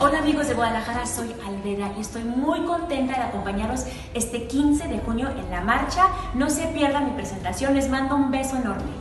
Hola amigos de Guadalajara, soy Alveda y estoy muy contenta de acompañaros este 15 de junio en la marcha. No se pierdan mi presentación, les mando un beso enorme.